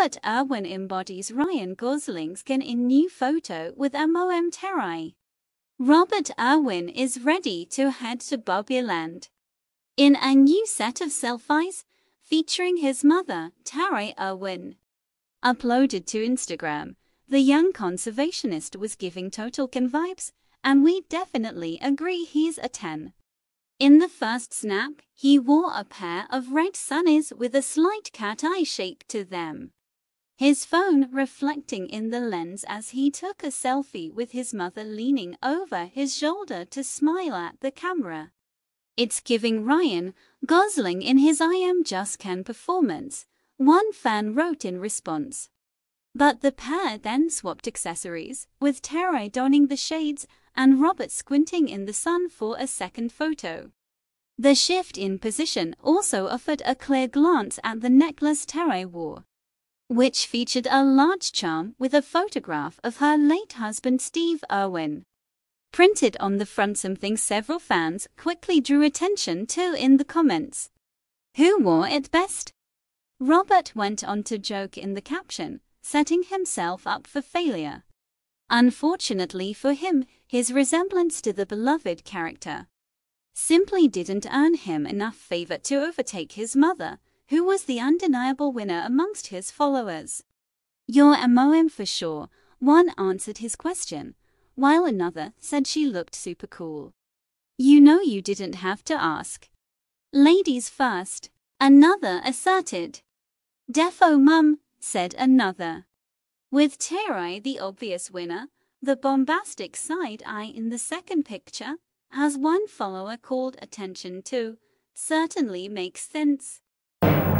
Robert Irwin embodies Ryan Gosling's Ken in new photo with MOM Terri. Robert Irwin is ready to head to Barbieland. In a new set of selfies featuring his mother, Terri Irwin. Uploaded to Instagram, the young conservationist was giving total Ken vibes, and we definitely agree he's a 10. In the first snap, he wore a pair of red sunnies with a slight cat eye shape to them. His phone reflecting in the lens as he took a selfie with his mother leaning over his shoulder to smile at the camera. It's giving Ryan Gosling in his I Am Just Ken performance, one fan wrote in response. But the pair then swapped accessories, with Terri donning the shades and Robert squinting in the sun for a second photo. The shift in position also offered a clear glance at the necklace Terri wore, which featured a large charm with a photograph of her late husband Steve Irwin. Printed on the front something several fans quickly drew attention to in the comments. Who wore it best? Robert went on to joke in the caption, setting himself up for failure. Unfortunately for him, his resemblance to the beloved character simply didn't earn him enough favor to overtake his mother, who was the undeniable winner amongst his followers. You're a MOM for sure, one answered his question, while another said she looked super cool. You know you didn't have to ask. Ladies first, another asserted. Defo mum, said another. With Terri the obvious winner, the bombastic side eye in the second picture, as one follower called attention to, certainly makes sense you